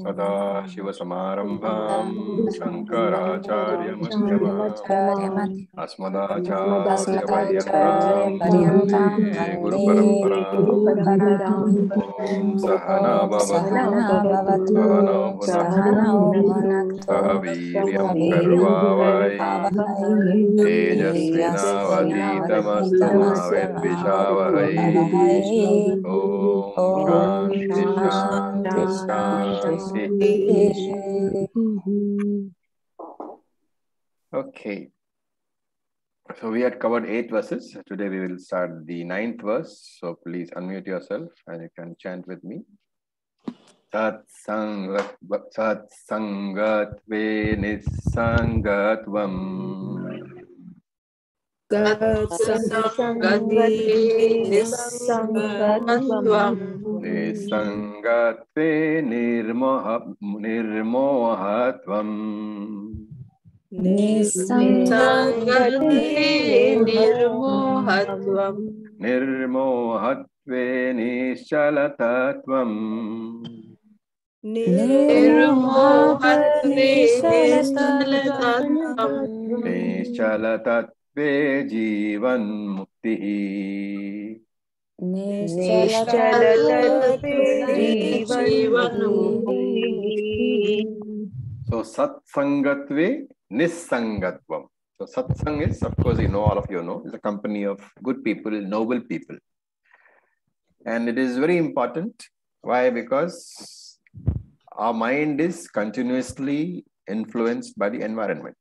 सदाशिवसमारम्भाम् शङ्कराचार्यमध्यमाम् अस्मदाचार्यपर्यन्तां वंदे गुरुपरम्पराम्। ॐ सहना भवतु सहनौ भुनक्तु सह वीर्यं कर्वावै तेजस्विनावधीतमस्तु मा विद्विषावहै ॐ शान्ति शान्ति। शान्तिः Okay. So we had covered eight verses. Today we will start the ninth verse. So please unmute yourself and you can chant with me. Sat sangat निसङ्गते निर्मोहत्वम् निर्मोहत्वे निश्चलतत्वम् निर्मोहत्वे निश्चलतत्वम् निश्चलतत्वम् वे जीवन मुक्ति निश्चल सो सत्संगत्वे निस्संगत्वम satsang is of course you know all of you know is a company of good people noble people and it is very important why because our mind is continuously influenced by the environment.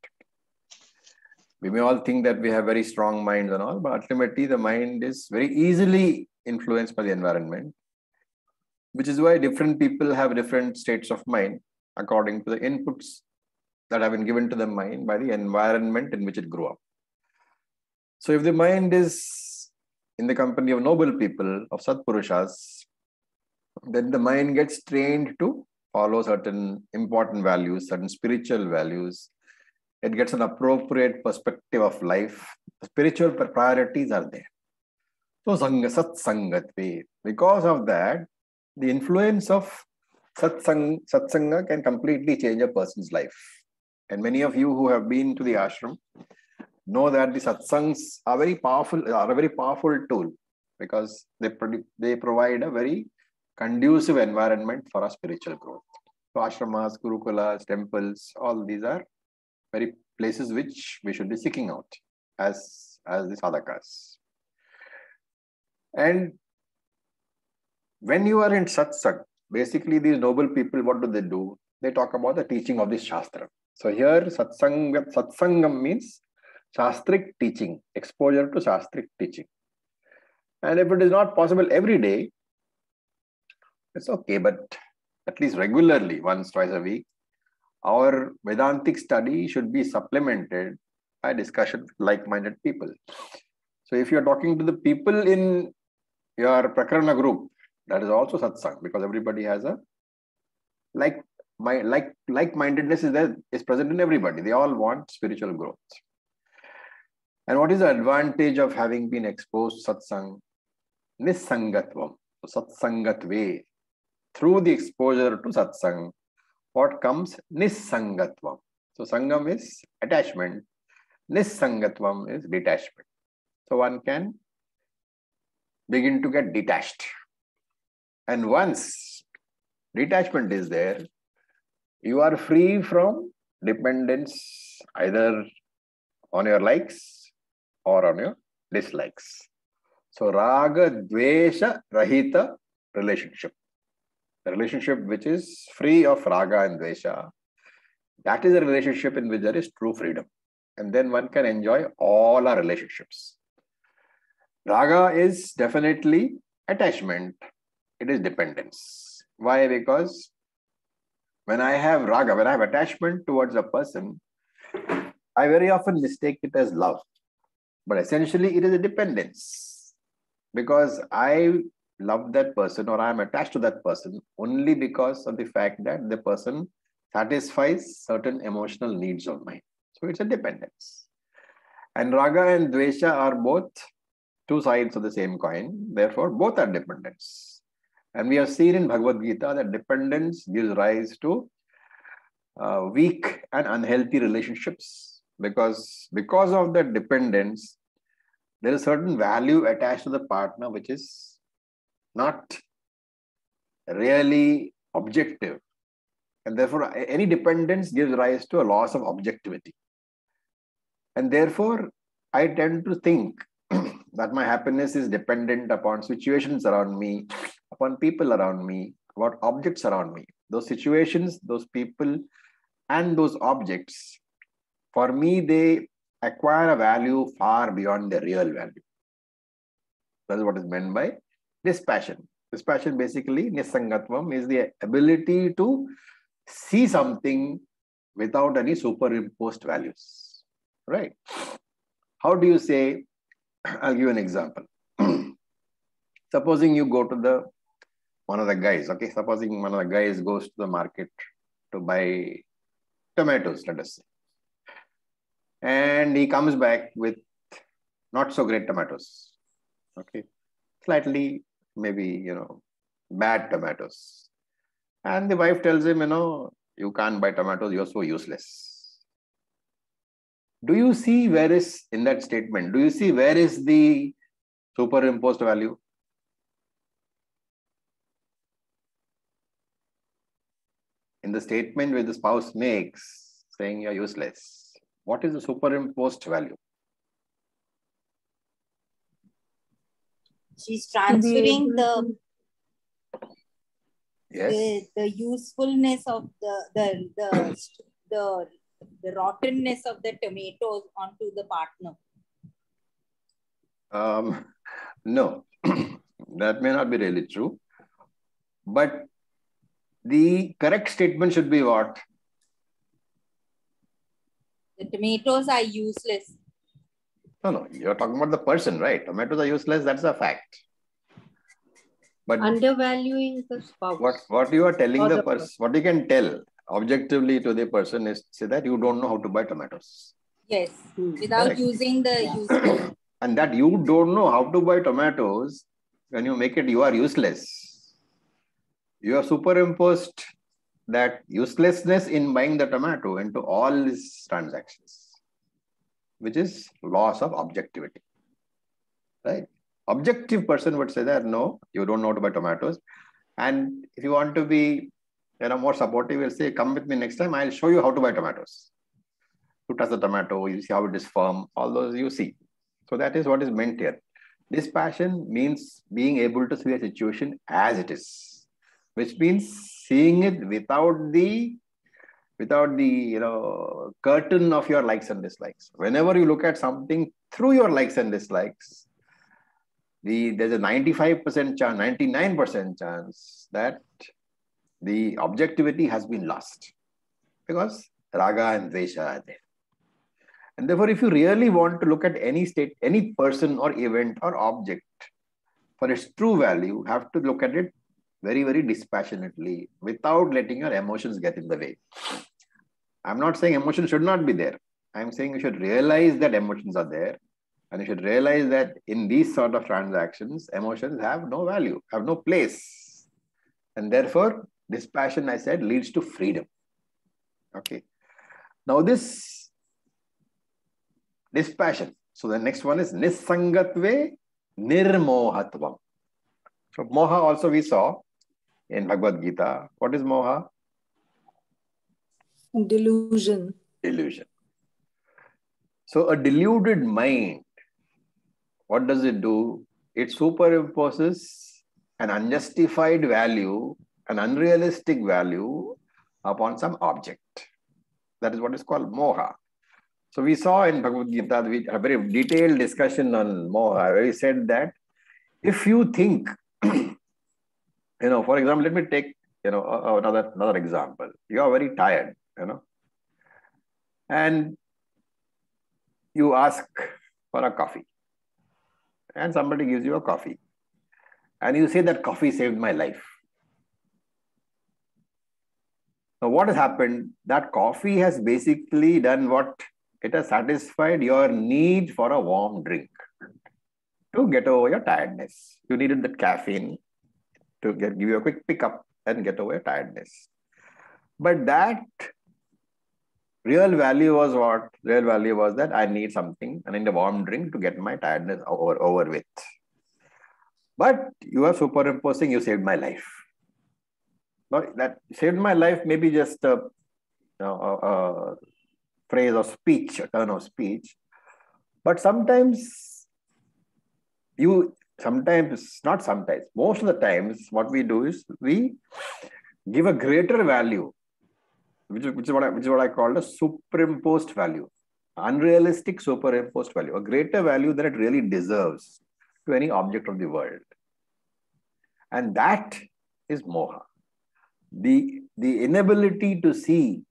We may all think that we have very strong minds and all, but ultimately the mind is very easily influenced by the environment, which is why different people have different states of mind according to the inputs that have been given to the mind by the environment in which it grew up. So if the mind is in the company of noble people, of Satpurushas, then the mind gets trained to follow certain important values, certain spiritual values. It gets an appropriate perspective of life. Spiritual priorities are there. So sanga, sat sangatve. Because of that, the influence of satsang, satsanga can completely change a person's life. And many of you who have been to the ashram know that the satsangs are very powerful, are a very powerful tool because they, they provide a very conducive environment for our spiritual growth. So ashramas, gurukulas, temples, all these are very places which we should be seeking out as, as the sadhakas. And when you are in satsang, basically these noble people, what do they do? They talk about the teaching of this shastra. So here satsangam, satsangam means shastric teaching, exposure to shastric teaching. And if it is not possible every day, it's okay, but at least regularly, once, twice a week, our Vedantic study should be supplemented by discussion with like-minded people. So if you're talking to the people in your Prakarana group, that is also satsang because everybody has a like my like like-mindedness is there is present in everybody. They all want spiritual growth. And what is the advantage of having been exposed satsang? Nisangatvam. So satsangatve. Through the exposure to satsang, what comes? Nisangatvam. So sangam is attachment. Nisangatvam is detachment. So one can begin to get detached. And once detachment is there, you are free from dependence either on your likes or on your dislikes. So raga dvesha rahita relationship. The relationship which is free of raga and dvesha. That is a relationship in which there is true freedom. And then one can enjoy all our relationships. Raga is definitely attachment. It is dependence. Why? Because when I have raga, when I have attachment towards a person, I very often mistake it as love. But essentially, it is a dependence. Because I love that person or I am attached to that person only because of the fact that the person satisfies certain emotional needs of mine. So it's a dependence. And raga and dvesha are both two sides of the same coin. Therefore, both are dependence. And we have seen in Bhagavad Gita that dependence gives rise to uh, weak and unhealthy relationships because because of that dependence there is certain value attached to the partner which is not really objective. And therefore any dependence gives rise to a loss of objectivity. And therefore i tend to think that my happiness is dependent upon situations around me upon people around me about objects around me. Those situations those people and those objects for me they acquire a value far beyond their real value. That's what is meant by dispassion. Dispassion basically, nisangatvam, is the ability to see something without any superimposed values. Right? How do you say, I'll give an example. Supposing you go to the one of the guys, okay, supposing one of the guys goes to the market to buy tomatoes, let us say and he comes back with not so great tomatoes. Okay, slightly maybe you know bad tomatoes, and the wife tells him, you know, you can't buy tomatoes. You're so useless. Do you see where is in that statement? Do you see where is the superimposed value? In the statement where the spouse makes saying you're useless what is the superimposed value? She's transferring the yes. the, the usefulness of the the the, the the rottenness of the tomatoes onto the partner. Um, no, that may not be really true. But the correct statement should be what? The tomatoes are useless. No, no, you're talking about the person, right? Tomatoes are useless, that's a fact. But undervaluing the spouse. What what you are telling the, the person, what you can tell objectively to the person is say that you don't know how to buy tomatoes. Yes, hmm. without Correct. using the yeah. And that you don't know how to buy tomatoes, when you make it, you are useless. You have superimposed that uselessness in buying the tomato into all these transactions, which is loss of objectivity. Right? Objective person would say that no, you don't know buy tomatoes. And if you want to be you know, more supportive, you'll say, come with me next time, I'll show you how to buy tomatoes. You touch the tomato, you see how it is firm, all those you see. So that is what is meant here. Dispassion means being able to see a situation as it is, which means seeing it without the without the you know curtain of your likes and dislikes. Whenever you look at something through your likes and dislikes the there's a 95% chance 99% chance that the objectivity has been lost because raga and dvesha are there. And therefore if you really want to look at any state any person or event or object for its true value you have to look at it very, very dispassionately without letting your emotions get in the way. I'm not saying emotions should not be there. I'm saying you should realize that emotions are there. And you should realize that in these sort of transactions, emotions have no value, have no place. And therefore, dispassion, I said, leads to freedom. Okay. Now, this dispassion. So the next one is nisangatve nirmohatvam. So moha also we saw in Bhagavad Gita. What is moha? Delusion. Delusion. So a deluded mind, what does it do? It superimposes an unjustified value, an unrealistic value upon some object. That is what is called moha. So we saw in Bhagavad Gita, a very detailed discussion on moha, where we said that if you think you know, for example, let me take, you know, another, another example. You are very tired, you know, and you ask for a coffee and somebody gives you a coffee and you say that coffee saved my life. Now, what has happened? That coffee has basically done what? It has satisfied your need for a warm drink to get over your tiredness. You needed that caffeine to get, give you a quick pickup and get away tiredness. But that real value was what? Real value was that I need something, I need a warm drink to get my tiredness over, over with. But you are superimposing, you saved my life. Now, that saved my life, maybe just a, you know, a, a phrase or speech, a turn of speech. But sometimes you, sometimes, not sometimes, most of the times, what we do is we give a greater value, which is, which is, what, I, which is what I call a superimposed value, unrealistic superimposed value, a greater value than it really deserves to any object of the world. And that is moha. The, the inability to see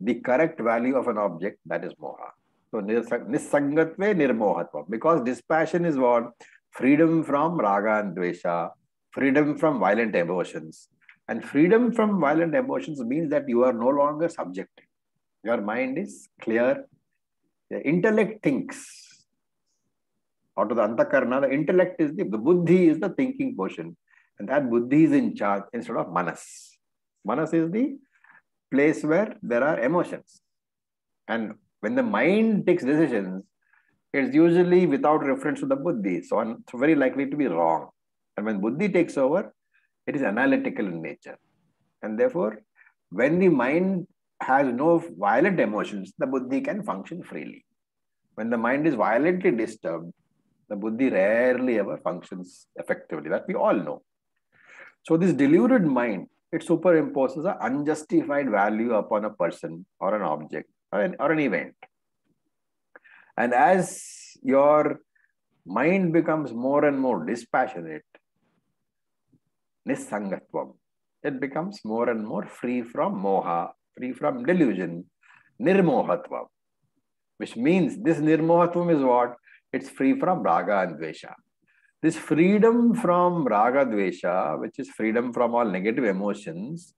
the correct value of an object, that is moha. So nisangatve nirmohatva. Because dispassion is what? Freedom from raga and dvesha, freedom from violent emotions. And freedom from violent emotions means that you are no longer subjected. Your mind is clear. The intellect thinks. Out of the antakarna, the intellect is the, the buddhi is the thinking portion. And that buddhi is in charge instead of manas. Manas is the place where there are emotions. And when the mind takes decisions, it's usually without reference to the buddhi. So it's very likely to be wrong. And when buddhi takes over, it is analytical in nature. And therefore, when the mind has no violent emotions, the buddhi can function freely. When the mind is violently disturbed, the buddhi rarely ever functions effectively. That we all know. So this deluded mind, it superimposes an unjustified value upon a person or an object or an, or an event. And as your mind becomes more and more dispassionate, nisangatvam, it becomes more and more free from moha, free from delusion, nirmohatvam, which means this nirmohatvam is what? It's free from raga and dvesha. This freedom from raga dvesha, which is freedom from all negative emotions,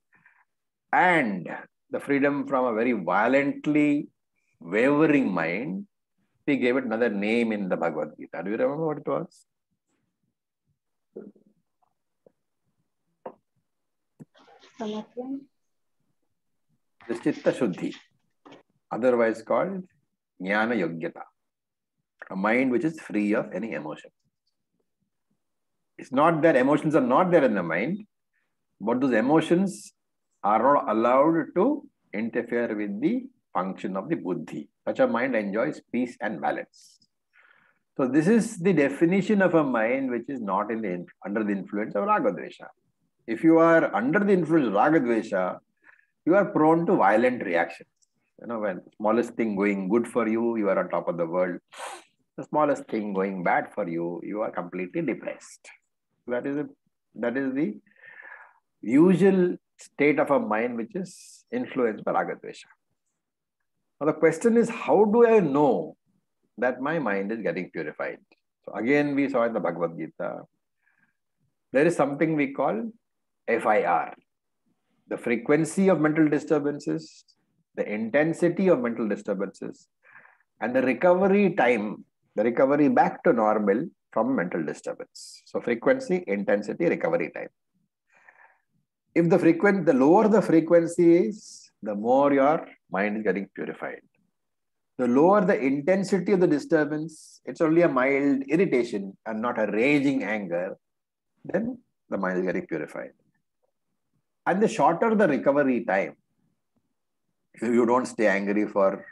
and the freedom from a very violently wavering mind, he gave it another name in the Bhagavad Gita. Do you remember what it was? This Chitta Shuddhi, otherwise called Jnana Yogyata, a mind which is free of any emotion. It's not that emotions are not there in the mind, but those emotions are not allowed to interfere with the function of the buddhi. Such a mind enjoys peace and balance. So this is the definition of a mind which is not in the under the influence of ragadvesha. If you are under the influence of ragadvesha, you are prone to violent reactions. You know, when smallest thing going good for you, you are on top of the world. The smallest thing going bad for you, you are completely depressed. That is, a, that is the usual state of a mind which is influenced by Ragadvesha. Now the question is, how do I know that my mind is getting purified? So again, we saw in the Bhagavad Gita, there is something we call FIR, the frequency of mental disturbances, the intensity of mental disturbances, and the recovery time, the recovery back to normal from mental disturbance. So frequency, intensity, recovery time. If the frequent, the lower the frequency is, the more your mind is getting purified. The lower the intensity of the disturbance, it's only a mild irritation and not a raging anger, then the mind is getting purified. And the shorter the recovery time, if you don't stay angry for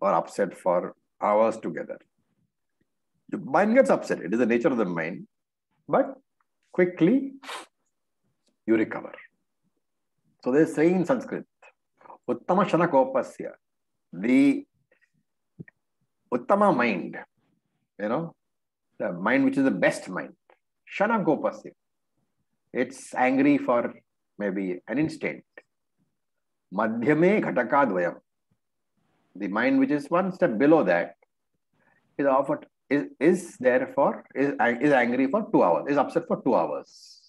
or upset for hours together, the mind gets upset. It is the nature of the mind. But quickly, you recover. So they say in Sanskrit, Uttama Shanakopasya, the Uttama mind, you know, the mind which is the best mind, Shanakopasya. It's angry for maybe an instant. Madhyame Ghatakadvayam. The mind which is one step below that is offered is, is therefore is, is angry for two hours, is upset for two hours.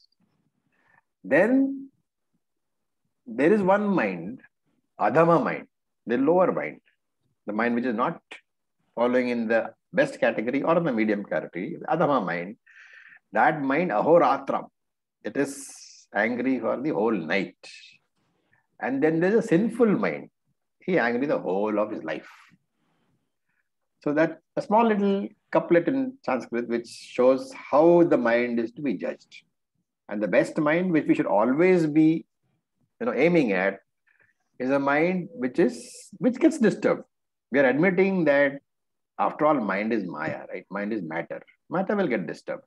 Then there is one mind, Adhama mind, the lower mind, the mind which is not following in the best category or in the medium category, Adhama mind. That mind, Ahoratram, it is angry for the whole night. And then there's a sinful mind. He angry the whole of his life. So that a small little couplet in Sanskrit which shows how the mind is to be judged. And the best mind, which we should always be you know, aiming at, is a mind which is which gets disturbed. We are admitting that after all, mind is Maya, right? Mind is matter. Matter will get disturbed.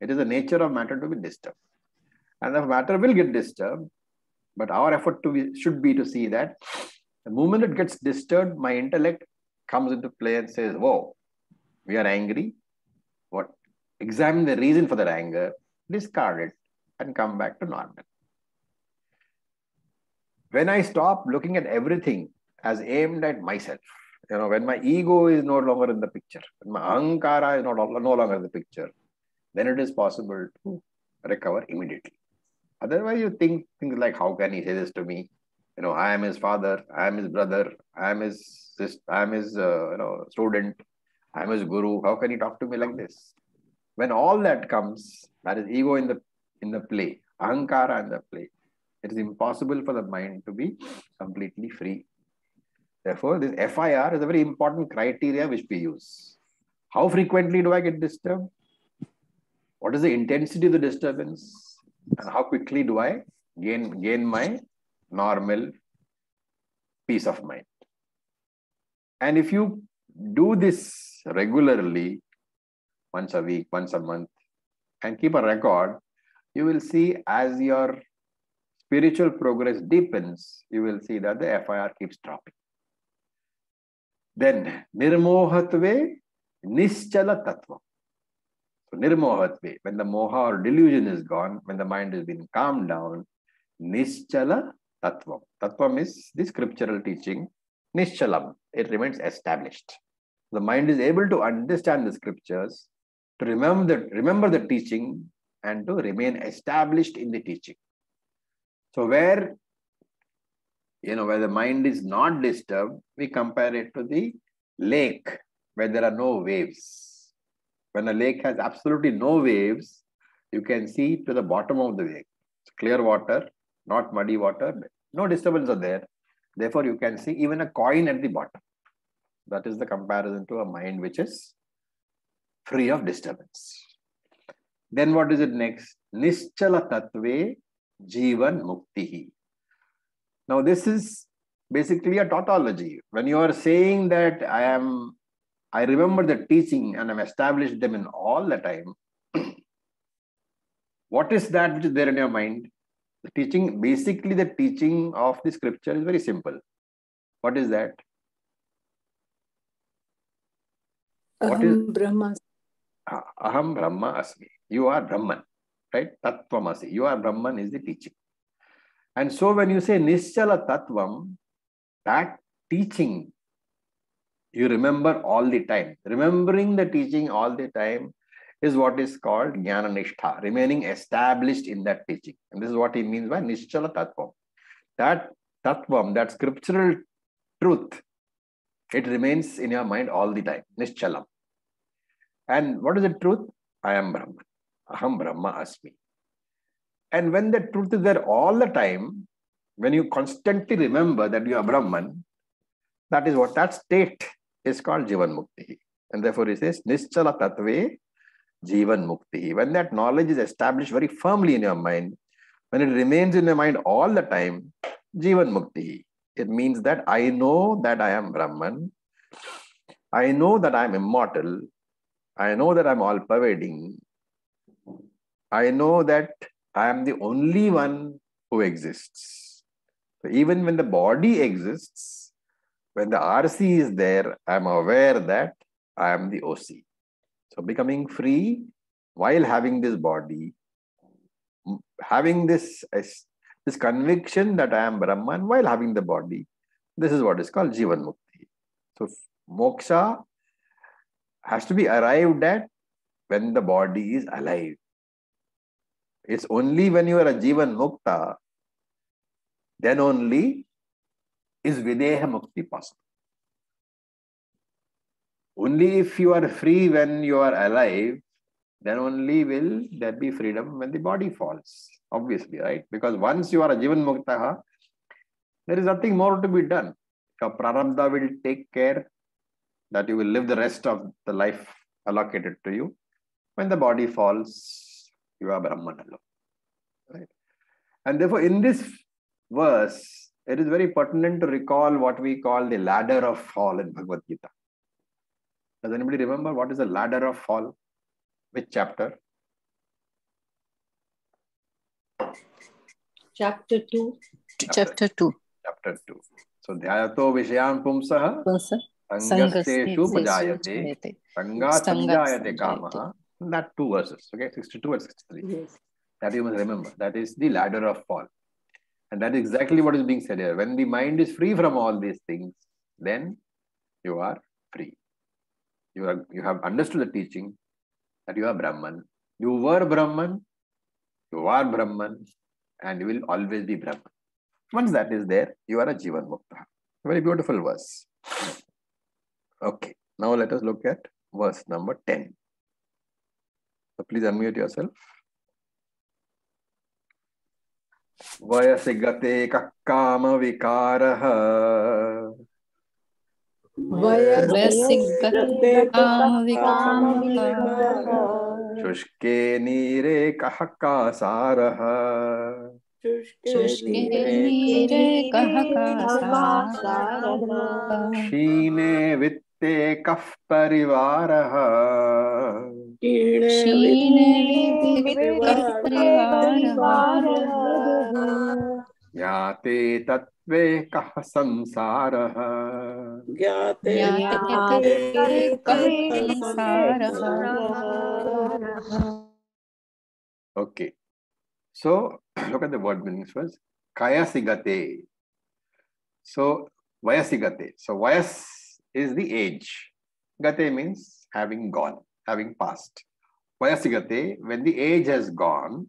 It is the nature of matter to be disturbed. And the matter will get disturbed, but our effort to be, should be to see that the moment it gets disturbed, my intellect comes into play and says, Whoa, we are angry. What? Examine the reason for that anger, discard it, and come back to normal. When I stop looking at everything as aimed at myself, you know, when my ego is no longer in the picture, when my ankara is not, no longer in the picture, then it is possible to recover immediately. Otherwise, you think things like, how can he say this to me? You know, I am his father, I am his brother, I am his, sister, I am his, uh, you know, student, I am his guru. How can he talk to me like this? When all that comes, that is ego in the in the play, ankara in the play. It is impossible for the mind to be completely free. Therefore, this FIR is a very important criteria which we use. How frequently do I get disturbed? What is the intensity of the disturbance? And how quickly do I gain, gain my normal peace of mind? And if you do this regularly, once a week, once a month, and keep a record, you will see as your spiritual progress deepens, you will see that the FIR keeps dropping. Then, nirmohatve nischala tattva. So, nirmohatve, when the moha or delusion is gone, when the mind has been calmed down, nischala tattva. Tattvam is the scriptural teaching. Nischalam, it remains established. The mind is able to understand the scriptures, to remember the, remember the teaching, and to remain established in the teaching. So where you know where the mind is not disturbed, we compare it to the lake where there are no waves. When a lake has absolutely no waves, you can see to the bottom of the lake. It's clear water, not muddy water, no disturbance are there. Therefore, you can see even a coin at the bottom. That is the comparison to a mind which is free of disturbance. Then what is it next? Nischala Tatve Jivan Muktihi. Now, this is basically a tautology. When you are saying that I am, I remember the teaching and I've established them in all the time, what is that which is there in your mind? The teaching, basically, the teaching of the scripture is very simple. What is that? What is Brahma? Aham Brahma Asmi. You are Brahman, right? Tattvamasi. You are Brahman is the teaching. And so when you say Nischala Tattvam, that teaching you remember all the time. Remembering the teaching all the time is what is called Jnana Nishtha, remaining established in that teaching. And this is what he means by Nischala Tattvam. That Tattvam, that scriptural truth, it remains in your mind all the time. Nischalam. And what is the truth? I am Brahman. Aham Brahma Asmi. And when the truth is there all the time, when you constantly remember that you are Brahman, that is what that state is called Jivan Mukti. And therefore he says, Nischala Tatve Jivan Mukti. When that knowledge is established very firmly in your mind, when it remains in your mind all the time, Jivan Mukti. It means that I know that I am Brahman. I know that I am immortal. I know that I'm all pervading. I know that I am the only one who exists. So even when the body exists, when the RC is there, I'm aware that I am the OC. So becoming free while having this body, having this, this conviction that I am Brahman while having the body, this is what is called Jivan Mukti. So moksha has to be arrived at when the body is alive. It's only when you are a Jivan Mukta, then only is Videha Mukti possible. Only if you are free when you are alive, then only will there be freedom when the body falls. Obviously, right? Because once you are a Jivan Muktaha, there is nothing more to be done. Your prarabdha will take care that you will live the rest of the life allocated to you. When the body falls, you are Brahman alone. Right? And therefore, in this verse, it is very pertinent to recall what we call the ladder of fall in Bhagavad Gita. Does anybody remember what is the ladder of fall? Which chapter? Chapter 2. Chapter 2. Chapter 2. So, dhyato vishayan pumsah sangaseshu pujayate sangat pujayate kamaha. That two verses, okay, 62 and 63. Yes. That you must remember. That is the ladder of fall. And that is exactly what is being said here. When the mind is free from all these things, then you are free. You, are, you have understood the teaching that you are Brahman. You were Brahman, you are Brahman, and you will always be Brahman. Once that is there, you are a Jivan Mukta. Very beautiful verse. Okay, now let us look at verse number 10. So please unmute yourself. वयसि गते कः कामविकारः वयसि गते शुष्के नीरे कः कासारः। शुष्के नीरे कः कासारः। क्षीणे वित्ते कः परिवारः। ज्ञाते तत्त्वे कः संसारः ज्ञाते कः संसारः Okay. So look at the word meanings first. Kayasigate. So Vayasigate. So Vayas is the age. Gate means having gone, having passed. Vayasigate, when the age has gone,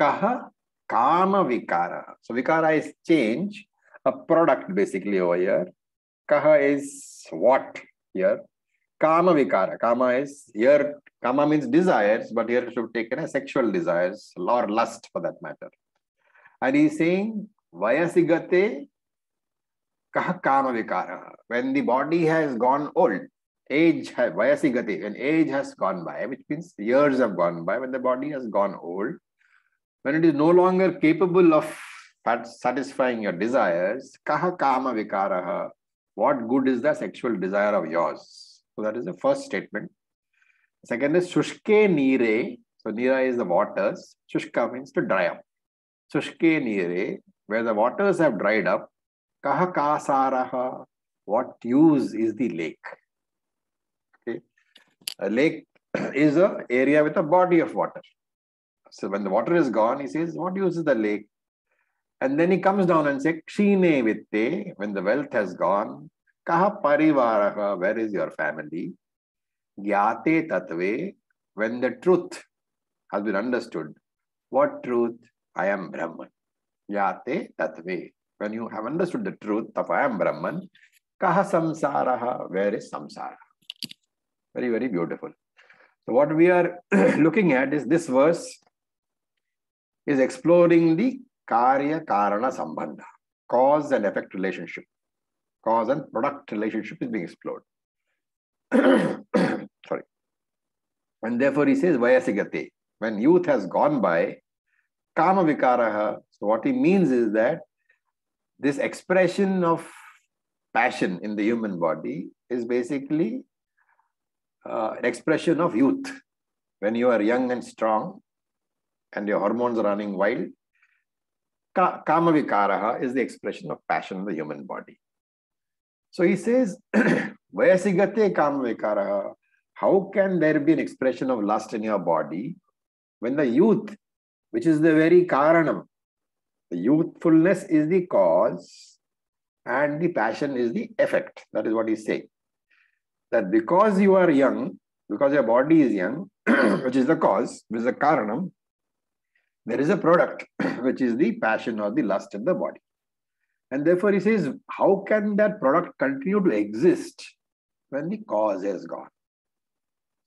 Kaha Kama Vikara. So Vikara is change, a product basically over here. Kaha is what here? Kama Vikara. Kama is here Kama means desires, but here it should be taken as sexual desires or lust for that matter. And he's saying, Vayasigate kaha kama vikara. When the body has gone old, age has, Vayasigate, when age has gone by, which means years have gone by, when the body has gone old, when it is no longer capable of satisfying your desires, kaha kama vikara. What good is the sexual desire of yours? So that is the first statement. Second is Shushke Nire. So Nira is the waters. Shushka means to dry up. Shushke Nire, where the waters have dried up. Kaha Kasaraha. What use is the lake? A lake is a area with a body of water. So when the water is gone, he says, what use is the lake? And then he comes down and says, Kshine Vitte, when the wealth has gone, Kaha Parivaraha, where is your family? Gyate Tatve, when the truth has been understood. What truth? I am Brahman. Yate Tatve. When you have understood the truth of I am Brahman, Kaha Samsaraha, where is Samsara? Very, very beautiful. So what we are looking at is this verse is exploring the Karya Karana Sambandha, cause and effect relationship. Cause and product relationship is being explored. Sorry. And therefore he says Vayasigate. When youth has gone by, Kama Vikaraha. So what he means is that this expression of passion in the human body is basically uh, an expression of youth. When you are young and strong and your hormones are running wild, ka- Kama Vikaraha is the expression of passion in the human body. So he says, Vayasigate Kama Vikaraha. How can there be an expression of lust in your body when the youth, which is the very karanam, the youthfulness is the cause and the passion is the effect. That is what he's saying. That because you are young, because your body is young, which is the cause, which is the karanam, there is a product, which is the passion or the lust in the body. And therefore, he says, how can that product continue to exist when the cause is gone?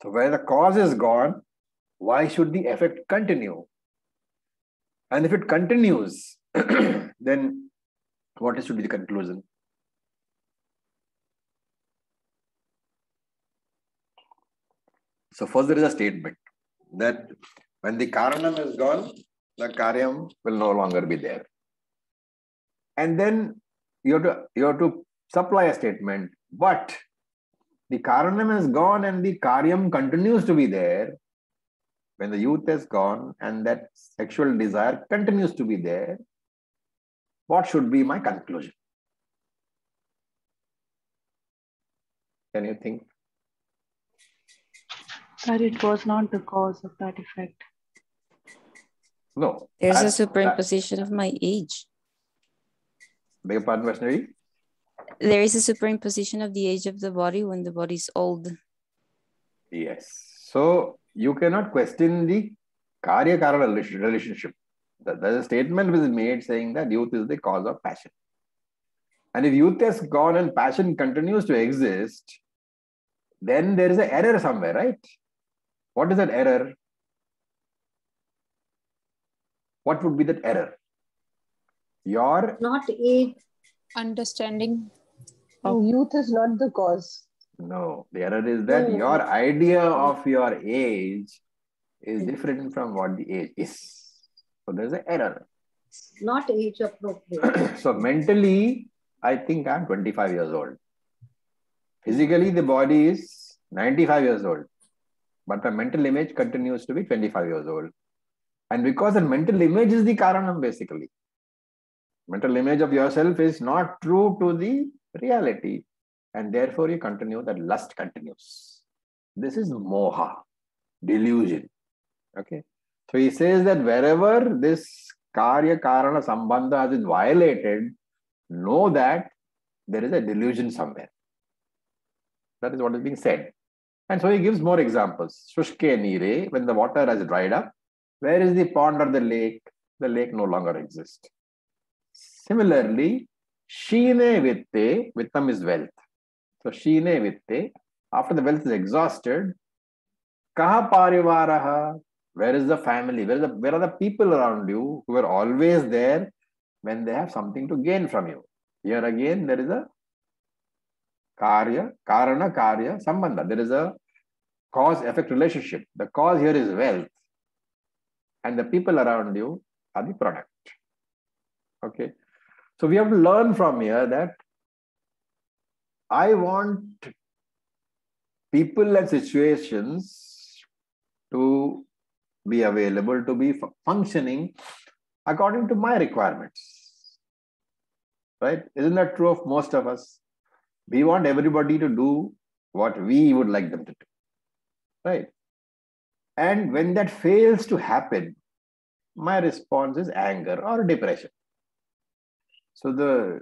So, where the cause is gone, why should the effect continue? And if it continues, then what should be the conclusion? So first there is a statement that when the karanam is gone, the karyam will no longer be there. And then you have to you have to supply a statement, but the karanam is gone and the karyam continues to be there. When the youth is gone and that sexual desire continues to be there, what should be my conclusion? Can you think? That it was not the cause of that effect. No. There's a that- superimposition of my age. that- Beg your pardon, Vaishnavi? There is a superimposition of the age of the body when the body is old. Yes. So you cannot question the Karya Karana relationship. Th- There's a statement was made saying that youth is the cause of passion. And if youth has gone and passion continues to exist, then there is an error somewhere, right? What is that error? What would be that error? Your Not age. Understanding. Oh, youth is not the cause. no, the error is that Oh. your idea of your age is different from what the age is. So there's an error. Not age appropriate. so mentally, I think I'm 25 years old. Physically, the body is 95 years old, but the mental image continues to be 25 years old. And because the mental image is the karanam, basically, mental image of yourself is not true to the reality, and therefore you continue that lust continues. This is moha, delusion. Okay, so he says that wherever this karya karana sambandha has been violated, know that there is a delusion somewhere. That is what is being said. And so he gives more examples. Shushke nire, when the water has dried up, where is the pond or the lake? The lake no longer exists. Similarly, kshine vitte, vittam is wealth. So kshine vitte, after the wealth is exhausted, kaha parivaraha, where is the family? Where, is the, where are the people around you who are always there when they have something to gain from you? Here again, there is a karya, karana, karya, sambandha. There is a cause effect relationship. The cause here is wealth, and the people around you are the product. Okay. So we have to learn from here that I want people and situations to be available, to be functioning according to my requirements. Right? Isn't that true of most of us? We want everybody to do what we would like them to do. Right? And when that fails to happen, my response is anger or depression. So the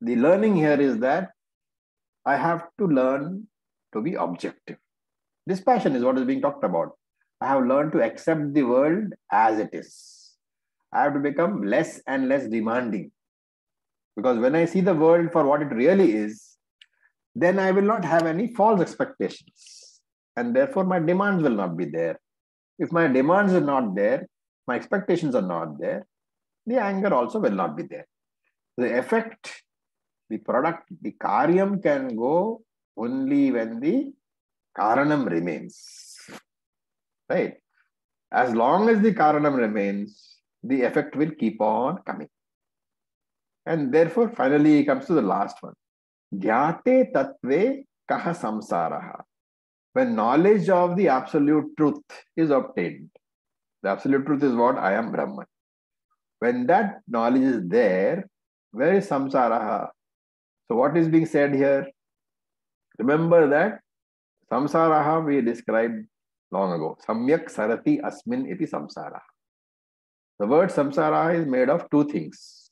the learning here is that I have to learn to be objective. Dispassion is what is being talked about. I have learned to accept the world as it is. I have to become less and less demanding. Because when I see the world for what it really is, then I will not have any false expectations. And therefore, my demands will not be there. If my demands are not there, my expectations are not there, the anger also will not be there. The effect, the product, the karyam can go only when the karanam remains. Right? As long as the karanam remains, the effect will keep on coming. And therefore, finally, he comes to the last one. Dhyate tatve kaha samsaraha. When knowledge of the absolute truth is obtained, the absolute truth is what? I am Brahman. When that knowledge is there, where is samsaraha? So, what is being said here? Remember that samsaraha we described long ago. Samyak sarati asmin iti samsara. The word samsara is made of two things.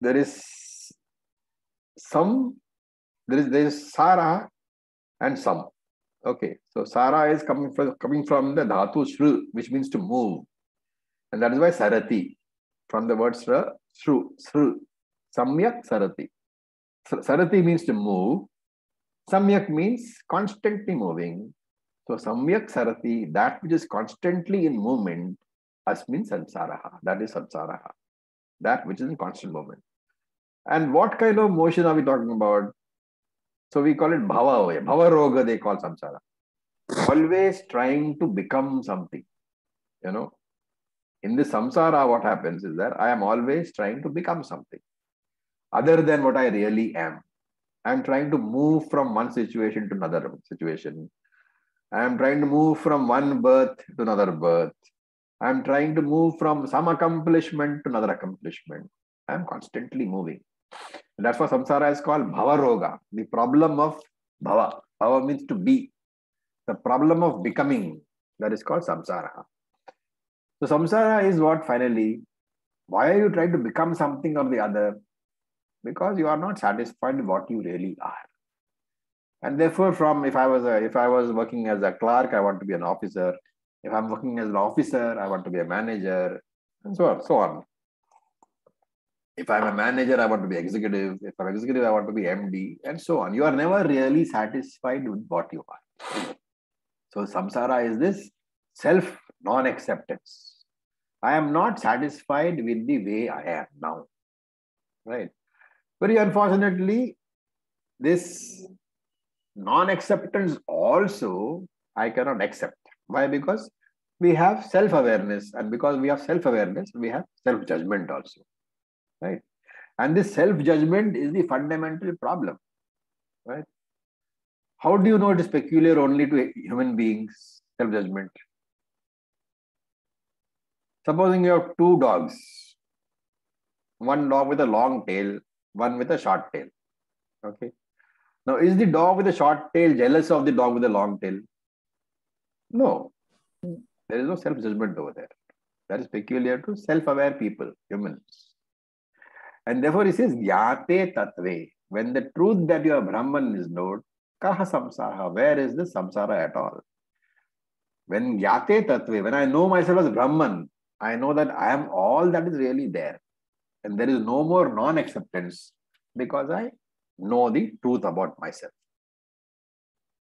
There is some, there is there is sara and some. Okay, so sara is coming from coming from the dhatu shru, which means to move, and that is why sarati from the word shra, shru, shru, samyak sarati. Sarati means to move. Samyak means constantly moving. So samyak sarati, that which is constantly in movement, asmin samsaraha. That is samsaraha. That which is in constant movement. And what kind of motion are we talking about? So we call it bhava, bhava roga, they call samsara. Always trying to become something. You know, in this samsara, what happens is that I am always trying to become something other than what I really am. I'm trying to move from one situation to another situation. I'm trying to move from one birth to another birth. I'm trying to move from some accomplishment to another accomplishment. I'm constantly moving. And that's why samsara is called bhava roga, the problem of bhava. Bhava means to be. The problem of becoming, that is called samsara. So samsara is what finally, why are you trying to become something or the other? Because you are not satisfied with what you really are. And therefore, from if I was a, if I was working as a clerk, I want to be an officer. If I'm working as an officer, I want to be a manager, and so on, so on. If I'm a manager, I want to be executive. If I'm executive, I want to be MD, and so on. You are never really satisfied with what you are. So samsara is this self non-acceptance. I am not satisfied with the way I am now. Right. Very unfortunately, this non-acceptance also I cannot accept. Why? Because we have self-awareness, and because we have self-awareness, we have self-judgment also. Right. And this self-judgment is the fundamental problem. Right. How do you know it is peculiar only to human beings, self-judgment? Supposing you have two dogs, one dog with a long tail, one with a short tail. Okay. Now, is the dog with a short tail jealous of the dog with a long tail? No. There is no self judgment over there. That is peculiar to self aware people, humans. And therefore, he says, Yate tatve. When the truth that you are Brahman is known, kaha samsara. Where is the samsara at all? When Yate tatve, when I know myself as Brahman, I know that I am all that is really there. And there is no more non acceptance because I know the truth about myself.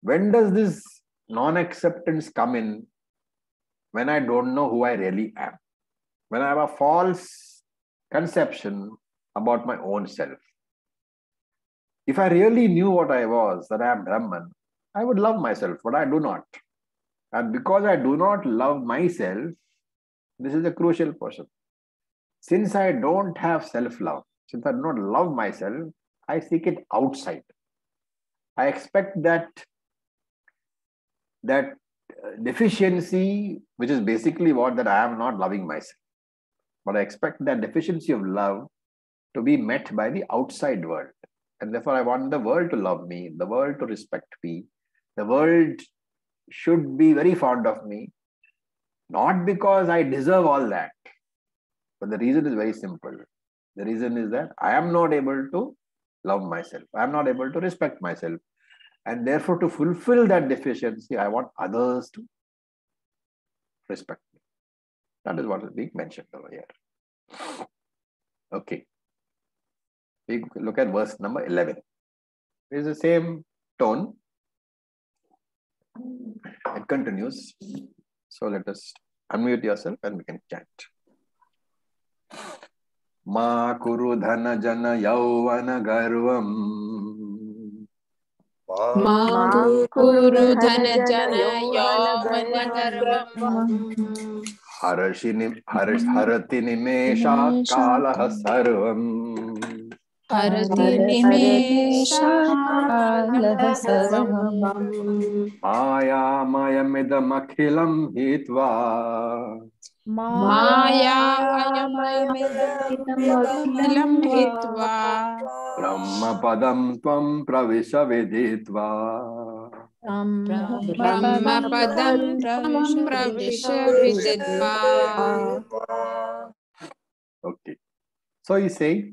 When does this non acceptance come in? When I don't know who I really am. When I have a false conception about my own self. If I really knew what I was, that I am Brahman, I would love myself, but I do not. And because I do not love myself, this is a crucial portion. Since I don't have self love, since I do not love myself, I seek it outside. I expect that that deficiency, which is basically what that I am not loving myself, but I expect that deficiency of love to be met by the outside world, and therefore I want the world to love me, the world to respect me, the world should be very fond of me, not because I deserve all that, but the reason is very simple. The reason is that I am not able to love myself. I am not able to respect myself. And therefore, to fulfill that deficiency, I want others to respect me. That is what is being mentioned over here. Okay. We look at verse number 11. It is the same tone. It continues. So let us unmute yourself and we can chant. मा कुरु धन जन यौवन गर्वम् कुरुधन जन यौवन गर्वम् हरति निमेषात् कालः सर्वम्। मायामयमिदमखिलं हित्वा मायामयमिदमखिलं हित्वा ब्रह्मपदं त्वं प्रविश विदित्वा ब्रह्मपदं प्रविश विदित्वा Okay. So you say,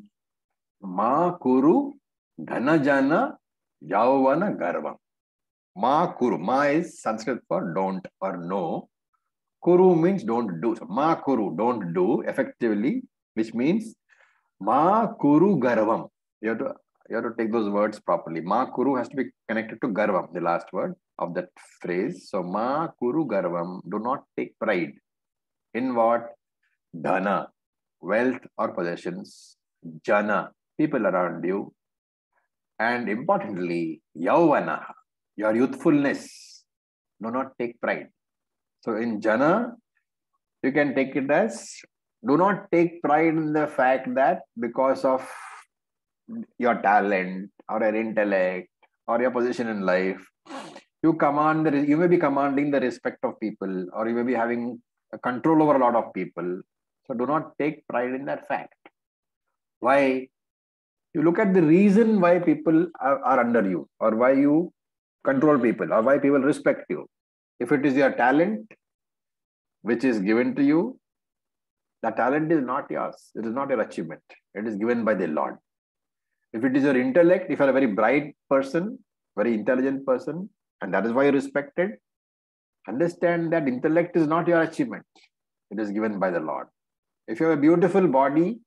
Ma kuru dhanajana yauvana garvam. Ma kuru. Ma is Sanskrit for don't or no. Kuru means don't do. So ma kuru, don't do effectively, which means ma kuru garvam. You have to You have to take those words properly. Ma Kuru has to be connected to Garvam, the last word of that phrase. So Ma Kuru Garvam, do not take pride in what? Dhana, wealth or possessions, Jana, people around you, and importantly, your youthfulness. Do not take pride. So in Jana, you can take it as do not take pride in the fact that because of your talent or your intellect or your position in life, you command the, you may be commanding the respect of people or you may be having control over a lot of people. So do not take pride in that fact. Why? You look at the reason why people are, are under you or why you control people or why people respect you. If it is your talent, which is given to you, the talent is not yours. It is not your achievement. It is given by the Lord. If it is your intellect, if you are a very bright person, very intelligent person, and that is why you're respected, understand that intellect is not your achievement. It is given by the Lord. If you have a beautiful body,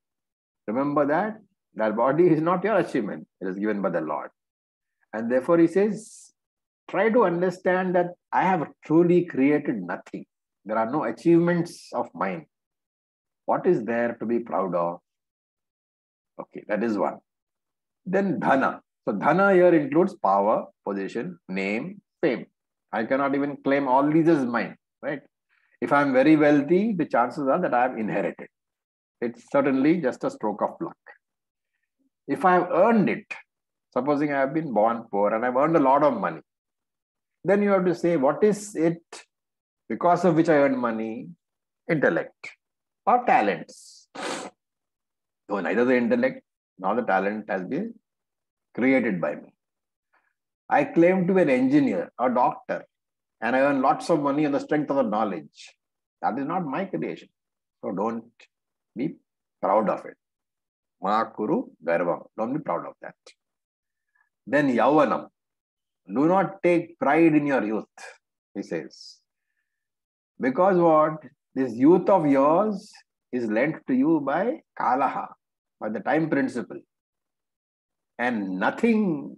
remember that that body is not your achievement. It is given by the Lord. And therefore, he says, try to understand that I have truly created nothing. There are no achievements of mine. What is there to be proud of? Okay, that is one. Then dhana. So dhana here includes power, position, name, fame. I cannot even claim all these as mine, right? If I'm very wealthy, the chances are that I have inherited. It's certainly just a stroke of luck. If I have earned it, supposing I have been born poor and I've earned a lot of money, then you have to say, what is it because of which I earn money? Intellect or talents. So neither the intellect nor the talent has been created by me. I claim to be an engineer or doctor and I earn lots of money on the strength of the knowledge. That is not my creation. So don't be proud of it. Ma kuru garvam. Don't be proud of that. Then yavanam. Do not take pride in your youth, he says. Because what? This youth of yours is lent to you by kalaha, by the time principle. And nothing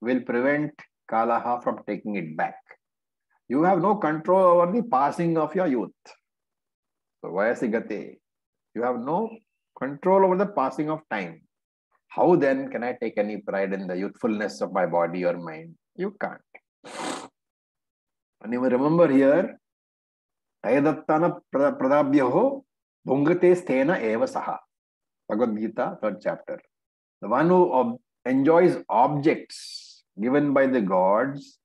will prevent kalaha from taking it back. You have no control over the passing of your youth. So, vayasigate, you have no control over the passing of time. How then can I take any pride in the youthfulness of my body or mind? You can't. And you remember here, Ayadattana Pradabhyaho Bhungate Sthena Eva Saha. Bhagavad Gita, third chapter. The one who ob- enjoys objects given by the gods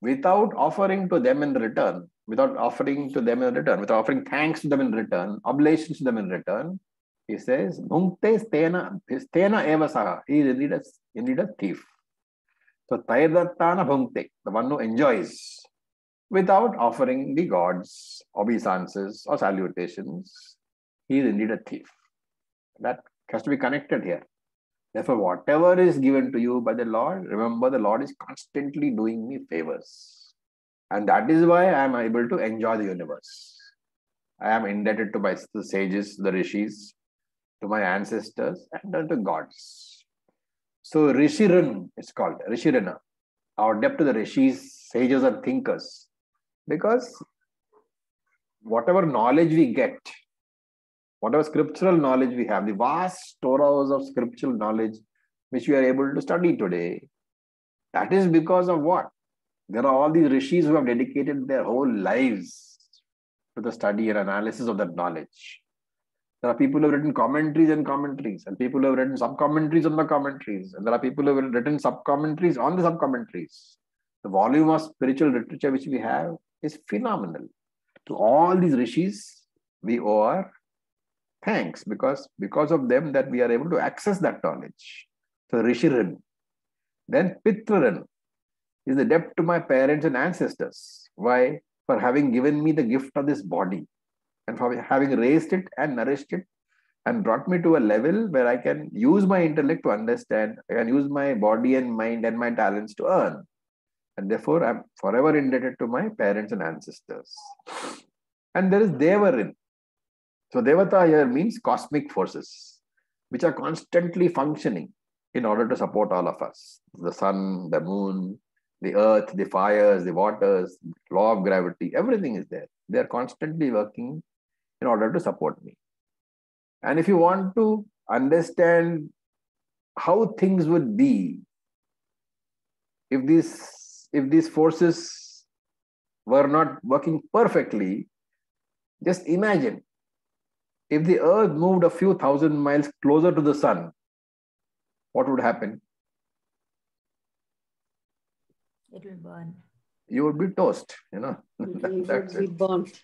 without offering to them in return, without offering to them in return, without offering thanks to them in return, oblations to them in return, he says, Bhunkte stena, stena eva. He is indeed a, indeed a thief. So, Tayadattana bhunkte, the one who enjoys without offering the gods obeisances or salutations, he is indeed a thief. That has to be connected here. Therefore, whatever is given to you by the Lord, remember the Lord is constantly doing me favors. And that is why I am able to enjoy the universe. I am indebted to my the sages, the rishis, to my ancestors, and unto gods. So Rishiran is called Rishirana, our debt to the rishis, sages, and thinkers. Because whatever knowledge we get, whatever scriptural knowledge we have, the vast storehouse of scriptural knowledge which we are able to study today, that is because of what? There are all these rishis who have dedicated their whole lives to the study and analysis of that knowledge. There are people who have written commentaries and commentaries, and people who have written sub commentaries on the commentaries, and there are people who have written sub commentaries on the sub commentaries. The volume of spiritual literature which we have is phenomenal. To all these rishis, we owe our thanks because because of them that we are able to access that knowledge. So Rishiran. Then Pitraran is the debt to my parents and ancestors. Why? For having given me the gift of this body and for having raised it and nourished it and brought me to a level where I can use my intellect to understand, I can use my body and mind and my talents to earn. And therefore, I'm forever indebted to my parents and ancestors. And there is Devarin. So Devata here means cosmic forces, which are constantly functioning. in order to support all of us. The sun, the moon, the earth, the fires, the waters, law of gravity, everything is there. They are constantly working in order to support me. And if you want to understand how things would be if these if these forces were not working perfectly, just imagine if the earth moved a few thousand miles closer to the sun, what would happen? It will burn. You would be toast, you know. It That's would be burnt.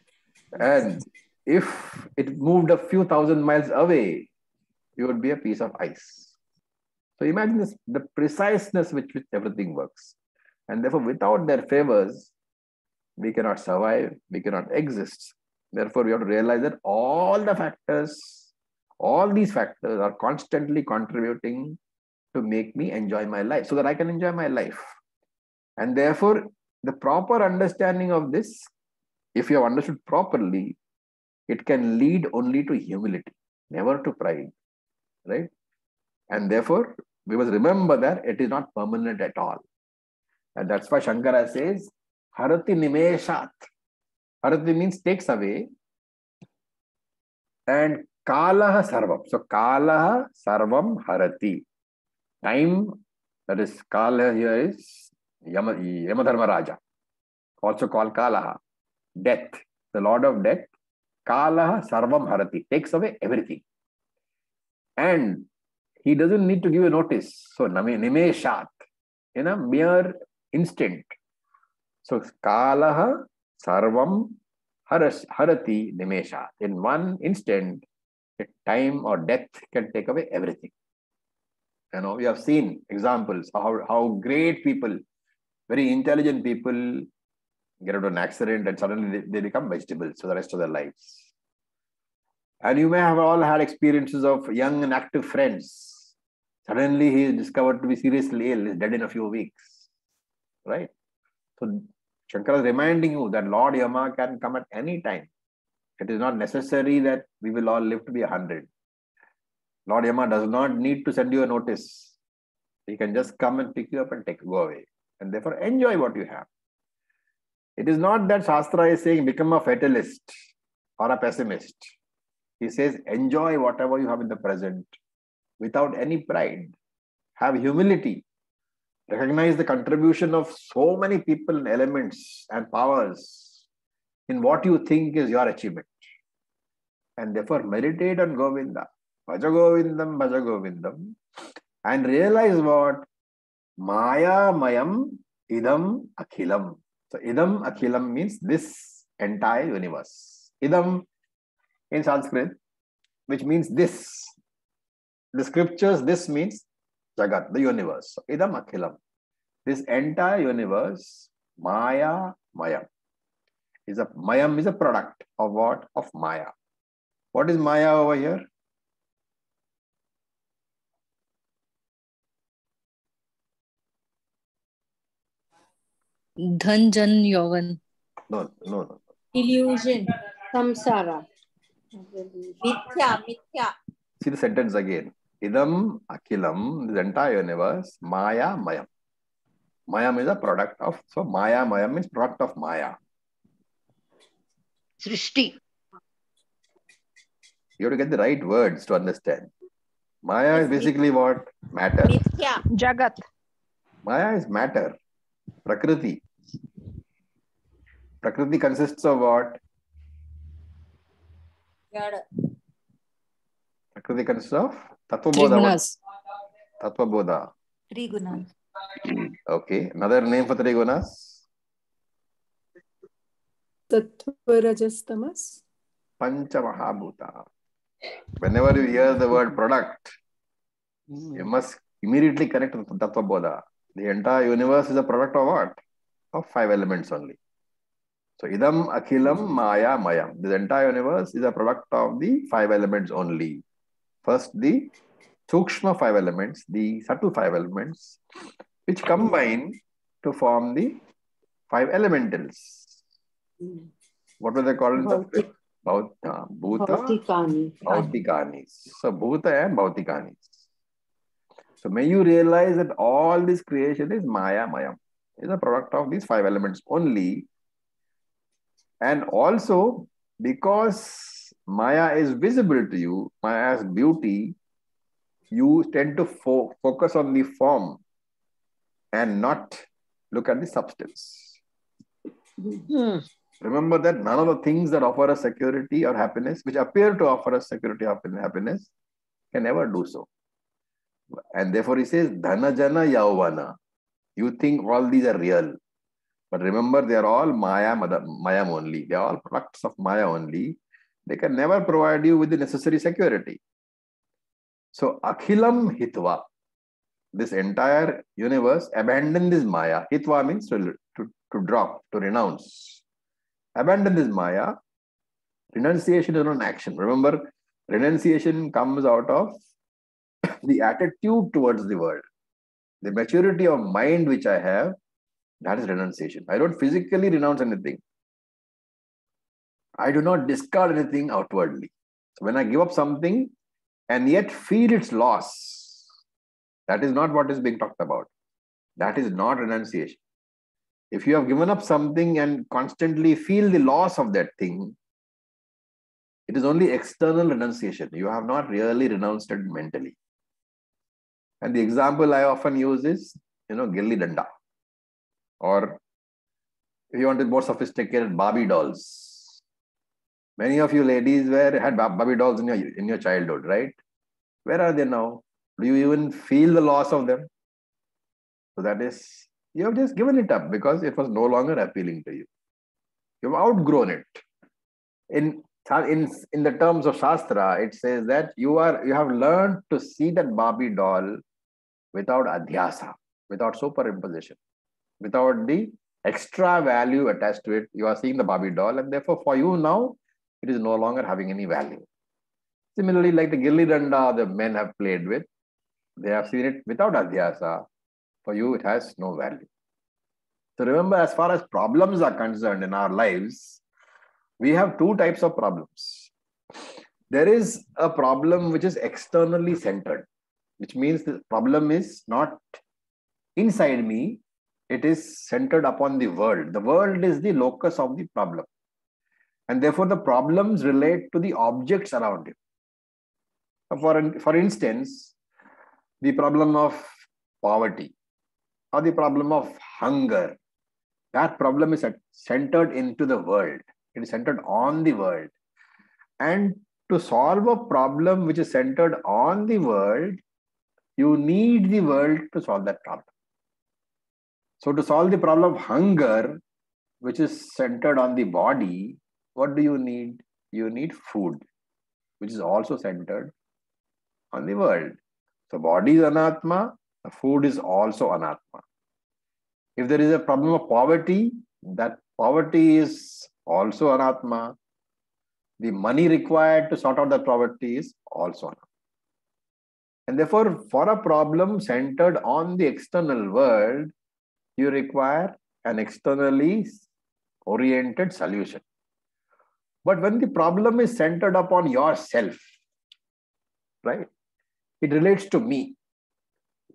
And if it moved a few thousand miles away, you would be a piece of ice. So imagine this, the preciseness with which everything works. And therefore, without their favors, we cannot survive, we cannot exist. Therefore, we have to realize that all the factors, all these factors are constantly contributing to make me enjoy my life so that I can enjoy my life. And therefore, the proper understanding of this, if you have understood properly, it can lead only to humility, never to pride, right? And therefore, we must remember that it is not permanent at all. And that's why Shankara says, Harati Nimeshat. Harati means takes away. And Kalaha Sarvam. So Kalaha Sarvam Harati. Time, that is Kala here is Yama, Yamadharma Raja, also called Kalaha. Death, the Lord of Death. Kalaha Sarvam Harati, takes away everything. And he doesn't need to give a notice. So Nimeshat, in a mere instant. So Kalaha Sarvam Harati Nimeshat. In one instant, time or death can take away everything. You know, we have seen examples of how, how great people, very intelligent people get into an accident and suddenly they, become vegetables for the rest of their lives. And you may have all had experiences of young and active friends. Suddenly he is discovered to be seriously ill, is dead in a few weeks. Right? So Shankara is reminding you that Lord Yama can come at any time. It is not necessary that we will all live to be 100. Lord Yama does not need to send you a notice. He can just come and pick you up and take go away. And therefore enjoy what you have. It is not that Shastra is saying become a fatalist or a pessimist. He says enjoy whatever you have in the present without any pride. Have humility. Recognize the contribution of so many people and elements and powers in what you think is your achievement. And therefore meditate on Govinda. Bhaja Govindam, Bhaja Govindam. And realize what? Maya Mayam Idam Akhilam. So Idam Akhilam means this entire universe. Idam in Sanskrit, which means this. The scriptures, this means Jagat, the universe. So Idam Akhilam. This entire universe, Maya Mayam. Is a Mayam is a product of what? Of Maya. What is Maya over here? Dhanjan Yogan. No, no, no. Illusion. Samsara. Mithya, Mithya. See the sentence again. Idam Akhilam, the entire universe, Maya Mayam. Mayam is a product of, so Maya Mayam means product of Maya. Srishti. You have to get the right words to understand. Maya is basically what? Matter. Mithya. Jagat. Maya is matter. Prakriti. Prakriti consists of what? Jada. Prakriti consists of Tattva Bodha. Trigunas. Okay. Another name for three gunas? Sattva-rajas-tamas. Pancha Mahabhuta. Whenever you hear the word product, you must immediately connect with Tattva Bodha. The entire universe is a product of what? Of five elements only. So idam akhilam maya mayam. This entire universe is a product of the five elements only. First, the sukshma five elements, the subtle five elements, which combine to form the five elementals. What were they called? in Sanskrit? Bhaut, uh, Bhuta, Bhautikani. Bhautikani. So Bhuta and Bhautikani. So may you realize that all this creation is Maya Mayam, is a product of these five elements only. And also because Maya is visible to you, Maya's beauty, you tend to fo- focus on the form and not look at the substance. Hmm. Remember that none of the things that offer us security or happiness, which appear to offer us security or happiness, can ever do so. And therefore, he says, Dhana Jana Yauvana. You think all these are real. But remember, they are all Maya, Maya only. They are all products of Maya only. They can never provide you with the necessary security. So, Akhilam Hitva, this entire universe, abandon this Maya. Hitva means to, to, to drop, to renounce. Abandon this Maya. Renunciation is an action. Remember, renunciation comes out of the attitude towards the world. The maturity of mind which I have, that is renunciation. I don't physically renounce anything. I do not discard anything outwardly. So when I give up something and yet feel its loss, that is not what is being talked about. That is not renunciation. If you have given up something and constantly feel the loss of that thing, it is only external renunciation. You have not really renounced it mentally. And the example I often use is, you know, Gilli Danda. Or if you wanted more sophisticated, Barbie dolls. Many of you ladies were had Barbie dolls in your in your childhood, right? Where are they now? Do you even feel the loss of them? So that is, you have just given it up because it was no longer appealing to you. You've outgrown it. In in in the terms of Shastra, it says that you are you have learned to see that Barbie doll without adhyasa, without superimposition, without the extra value attached to it. You are seeing the Barbie doll, and therefore, for you now, it is no longer having any value. Similarly, like the Gilli Danda the men have played with, they have seen it without adhyasa. For you, it has no value. So remember, as far as problems are concerned in our lives, we have two types of problems. There is a problem which is externally centered, which means the problem is not inside me, it is centered upon the world. The world is the locus of the problem. And therefore, the problems relate to the objects around you. For, for instance, the problem of poverty or the problem of hunger, that problem is centered into the world. It is centered on the world. And to solve a problem which is centered on the world, you need the world to solve that problem. So, to solve the problem of hunger, which is centered on the body, what do you need? You need food, which is also centered on the world. So, body is anatma, the food is also anatma. If there is a problem of poverty, that poverty is also anatma. The money required to sort out that poverty is also anatma. And therefore, for a problem centered on the external world, you require an externally oriented solution. But when the problem is centered upon yourself, right, it relates to me.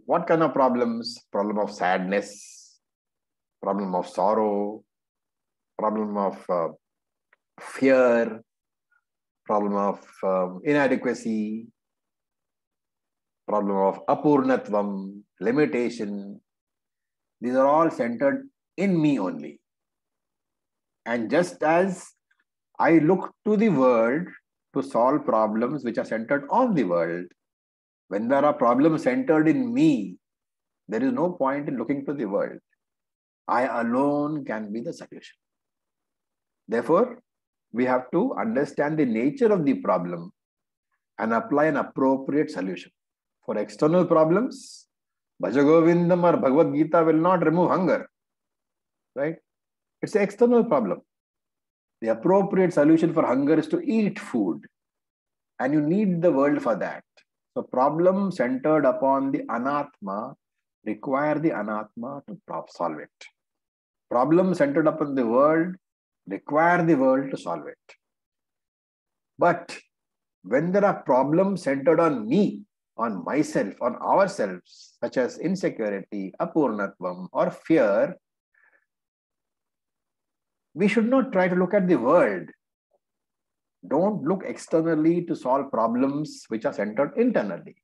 What kind of problems? Problem of sadness, problem of sorrow, problem of uh, fear, problem of um, inadequacy, problem of apurnatvam, limitation. These are all centered in me only. And just as I look to the world to solve problems which are centered on the world, when there are problems centered in me, there is no point in looking to the world. I alone can be the solution. Therefore, we have to understand the nature of the problem and apply an appropriate solution. For external problems, Bhajagovindam or Bhagavad Gita will not remove hunger. Right? It's an external problem. The appropriate solution for hunger is to eat food. And you need the world for that. So problems centered upon the anatma require the anatma to solve it. Problems centered upon the world require the world to solve it. But when there are problems centered on me, on myself, on ourselves, such as insecurity, apurnatvam, or fear, we should not try to look at the world. Don't look externally to solve problems which are centered internally.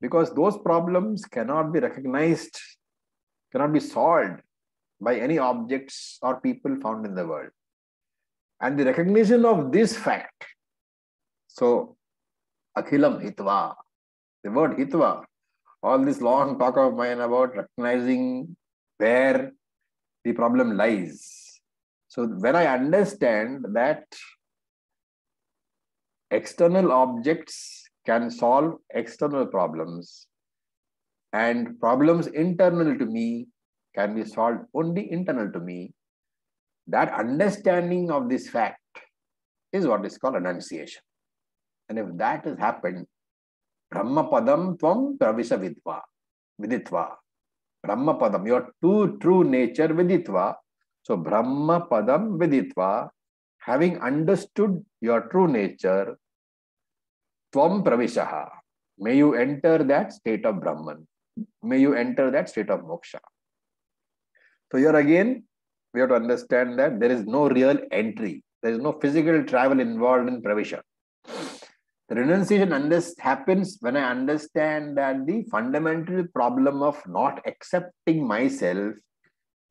Because those problems cannot be recognized, cannot be solved by any objects or people found in the world. And the recognition of this fact. So, Akhilam Hitva, the word Hitva, all this long talk of mine about recognizing where the problem lies. So, when I understand that external objects can solve external problems and problems internal to me can be solved only internal to me, that understanding of this fact is what is called renunciation. And if that has happened, Brahmapadam Tvam Pravisha Vidva, Viditva. Brahmapadam, your true, true nature Viditva. So Brahmapadam Viditva, having understood your true nature, Tvam Pravishaha. May you enter that state of Brahman. May you enter that state of moksha. So here again, we have to understand that there is no real entry. There is no physical travel involved in pravisha. The renunciation happens when I understand that the fundamental problem of not accepting myself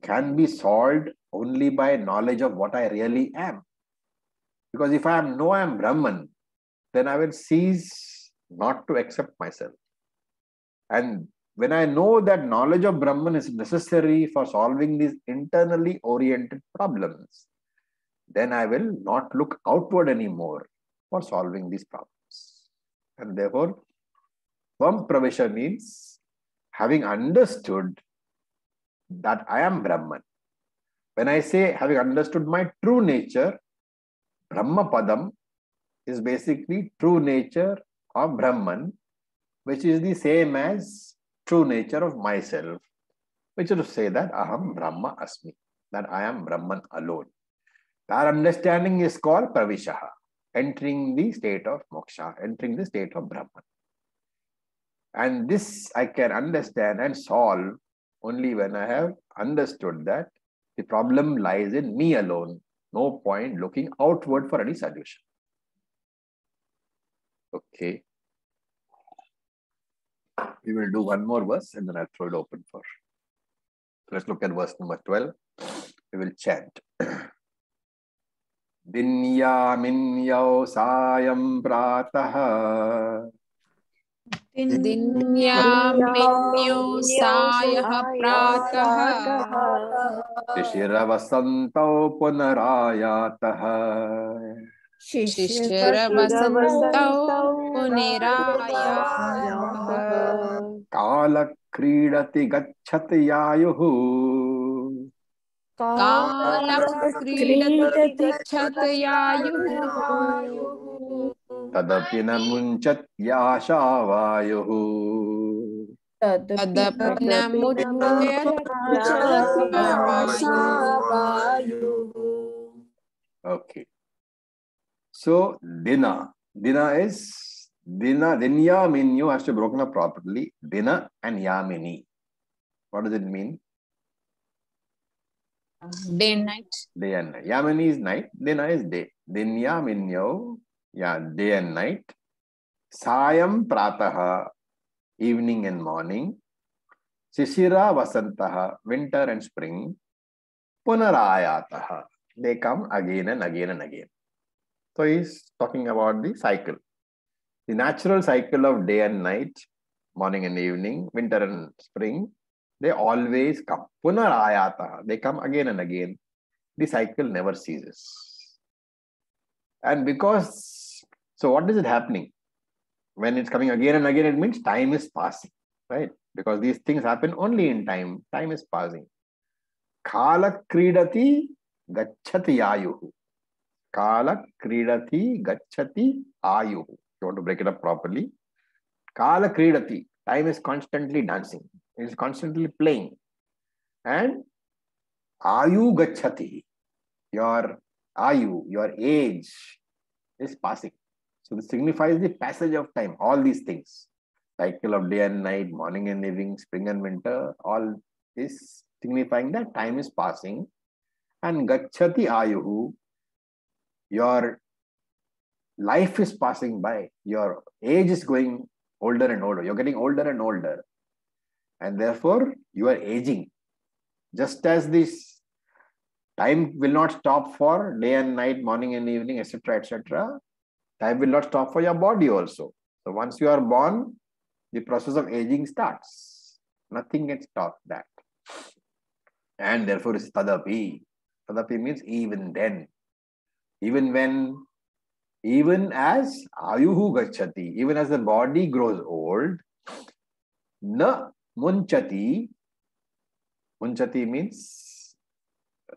can be solved only by knowledge of what I really am. Because if I am know I am Brahman, then I will cease not to accept myself. And when I know that knowledge of Brahman is necessary for solving these internally oriented problems, then I will not look outward anymore for solving these problems. And therefore, Tvam Pravesha means having understood that I am Brahman. When I say having understood my true nature, Brahma Padam is basically true nature of Brahman, which is the same as true nature of myself, which is to say that Aham Brahma Asmi, that I am Brahman alone. That understanding is called Pravishaha, entering the state of moksha, entering the state of Brahman. And this I can understand and solve only when I have understood that the problem lies in me alone. No point looking outward for any solution. Okay. We will do one more verse and then I'll throw it open for. Let's look at verse number 12. We will chant. दिन्यामिन्यौ सायं प्रातः। दिन्यामिन्यो सायः प्रातः। शिशिरवसन्तौ पुनरायातः। शिशिरवसन्तौ पुनिरायातः। कालक्रीडति गच्छति यायुः। तदपि न मुञ्चत् याशा वायुः तदपि न okay so दिना दिना इज़ दिना दिन्या mean you has to broken up properly दिना and Yamini what does it mean Day and night. Day and night. Yamini is night. Dina is day. Dinya Minyo. Yeah, day and night. Sayam Prataha. Evening and morning. Shishira Vasantaha. Winter and spring. Punarayataha. They come again and again and again. So he's talking about the cycle. The natural cycle of day and night, morning and evening, winter and spring, they always come. Punarayata, they come again and again. The cycle never ceases. And because, so what is it happening? When it's coming again and again, it means time is passing, right? Because these things happen only in time. Time is passing. Kala kridati gachati ayuhu. Kala kridati gachati ayuhu. You want to break it up properly. Kala kridati. Time is constantly dancing. It is constantly playing. And ayu gachati. Your ayu, your age is passing. So this signifies the passage of time, all these things. cycle of day and night, morning and evening, spring and winter, all is signifying that time is passing. And gachati ayuhu, your life is passing by, your age is going older and older, you're getting older and older. And therefore, you are aging. Just as this time will not stop for day and night, morning and evening, etc., etc., time will not stop for your body also. So once you are born, the process of aging starts. Nothing can stop that. And therefore, it's tadapi. Tadapi means even then. Even when, even as ayuhu gachati, even as the body grows old, na munchati. Munchati means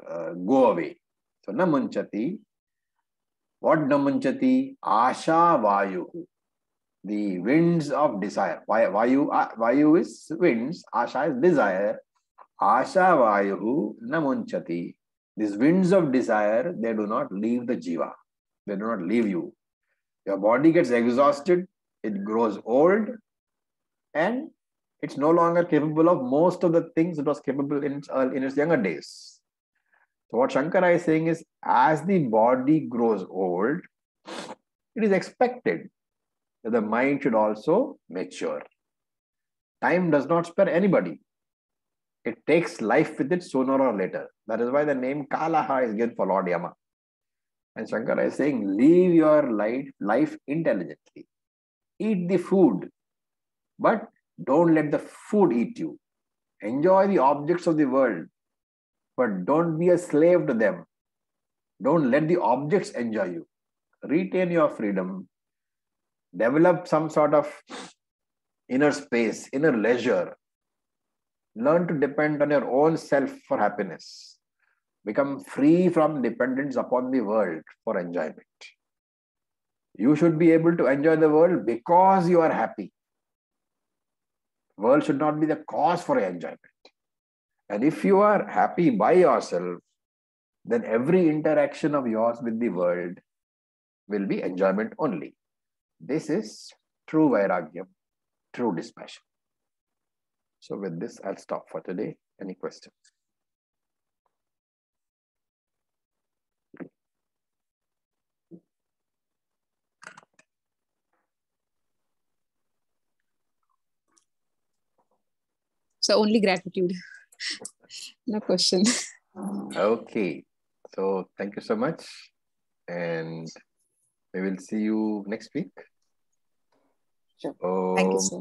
uh, go away. So na munchati. What na munchati? Asha vayuhu the winds of desire. Vayu, vayu is winds, Asha is desire. Asha Vayuhu Namunchati. These winds of desire, they do not leave the jiva. They do not leave you. Your body gets exhausted, it grows old, and it's no longer capable of most of the things it was capable in its, in its younger days. So what Shankara is saying is, as the body grows old, it is expected that the mind should also mature. Time does not spare anybody. It takes life with it sooner or later. That is why the name Kalaha is given for Lord Yama. And Shankara is saying, live your life, life intelligently. Eat the food, but don't let the food eat you. Enjoy the objects of the world, but don't be a slave to them. Don't let the objects enjoy you. Retain your freedom develop some sort of inner space, inner leisure. Learn to depend on your own self for happiness. Become free from dependence upon the world for enjoyment. You should be able to enjoy the world because you are happy. World should not be the cause for enjoyment. And if you are happy by yourself, then every interaction of yours with the world will be enjoyment only. This is true Vairagyam, true dispassion. So with this, I'll stop for today. Any questions? So only gratitude. no question. Okay. So thank you so much. And we will see you next week. Sure. Om Thank you, sir.